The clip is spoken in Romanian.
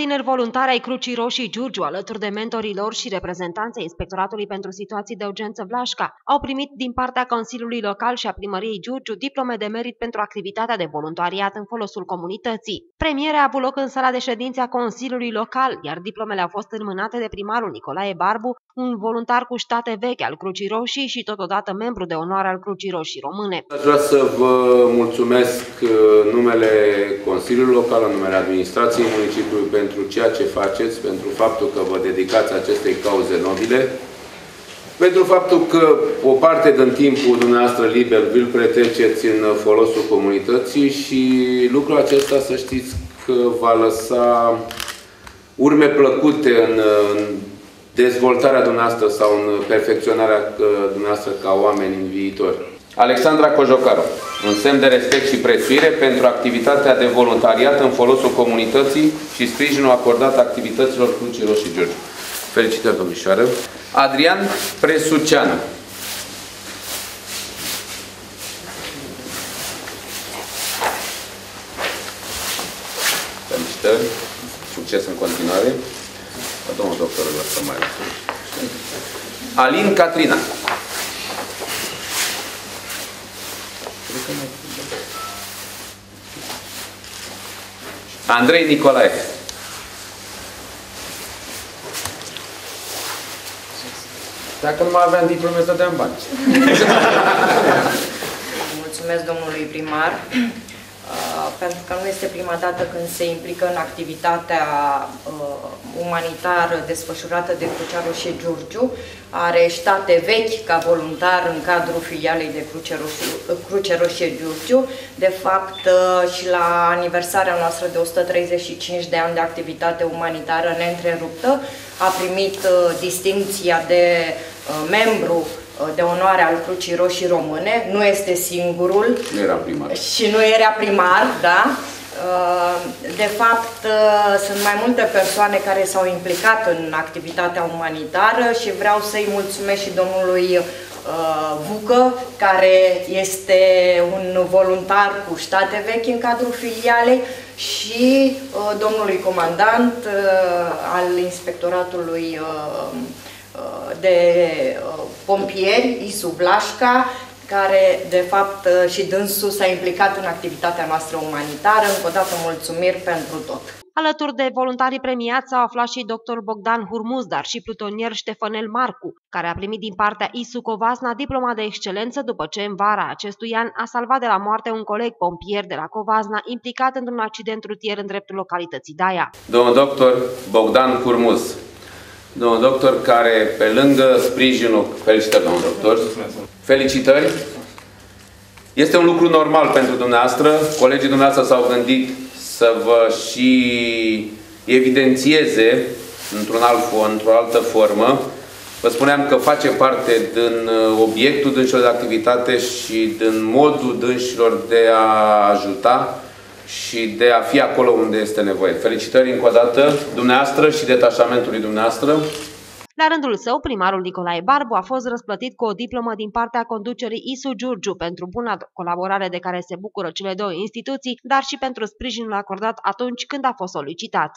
Tineri voluntari ai Crucii Roșii Giurgiu, alături de mentorii lor și reprezentanții Inspectoratului pentru Situații de Urgență Vlașca, au primit din partea Consiliului Local și a Primăriei Giurgiu diplome de merit pentru activitatea de voluntariat în folosul comunității. Premierea a avut loc în sala de ședințe a Consiliului Local, iar diplomele au fost înmânate de primarul Nicolae Barbu, un voluntar cu ștate vechi al Crucii Roșii și totodată membru de onoare al Crucii Roșii Române. Aș vrea să vă mulțumesc uh, numele Consiliului Local, în numele administrației municipiului pentru ceea ce faceți, pentru faptul că vă dedicați acestei cauze nobile, pentru faptul că o parte din timpul dumneavoastră liber vi-l pretreceți în folosul comunității și lucrul acesta să știți că va lăsa urme plăcute în, în dezvoltarea dumneavoastră sau în perfecționarea uh, dumneavoastră ca oameni în viitor. Alexandra Cojocaru, un semn de respect și prețuire pentru activitatea de voluntariat în folosul comunității și sprijinul acordat activităților Crucii Roșii George. Felicitări, domnișoară. Adrian Presuceanu. Felicitări. Succes în continuare. Domnul doctor, să mai Alin Catrina. Andrei Nicolae. Dacă nu mai aveam diplome, stăteam bani. Mulțumesc domnului primar. Uh, pentru că nu este prima dată când se implică în activitatea uh, umanitară desfășurată de Crucea Roșie Giurgiu. Are ștate vechi ca voluntar în cadrul filialei de Cruce Roșie, Cruce Roșie Giurgiu. De fapt, uh, și la aniversarea noastră de 135 de ani de activitate umanitară neîntreruptă, a primit uh, distinția de uh, membru Uh, de onoare al Crucii Roșii Române, nu este singurul. Nu era primar. Și nu era primar, da. Uh, de fapt, uh, sunt mai multe persoane care s-au implicat în activitatea umanitară și vreau să-i mulțumesc și domnului Vucă, care este un voluntar cu ștate vechi în cadrul filialei și domnului comandant al Inspectoratului de uh, pompieri, Isu Blașca, care de fapt uh, și dânsul s-a implicat în activitatea noastră umanitară. Încă o dată mulțumiri pentru tot. Alături de voluntarii premiați s-a aflat și dr. Bogdan Hurmuz, dar și plutonier Ștefanel Marcu, care a primit din partea ISU Covasna diploma de excelență după ce în vara acestui an a salvat de la moarte un coleg pompier de la Covasna implicat într-un accident rutier în dreptul localității Daia. Domnul doctor Bogdan Hurmuz, domnul doctor, care pe lângă sprijinul, felicitări domnul doctor, felicitări, este un lucru normal pentru dumneavoastră, colegii dumneavoastră s-au gândit să vă și evidențieze într-un alt, într-o altă formă. Vă spuneam că face parte din uh, obiectul dânșilor de activitate și din modul dânșilor de a ajuta și de a fi acolo unde este nevoie. Felicitări încă o dată dumneavoastră și detașamentului dumneavoastră. La rândul său, primarul Nicolae Barbu a fost răsplătit cu o diplomă din partea conducerii ISU Giurgiu pentru buna colaborare de care se bucură cele două instituții, dar și pentru sprijinul acordat atunci când a fost solicitat.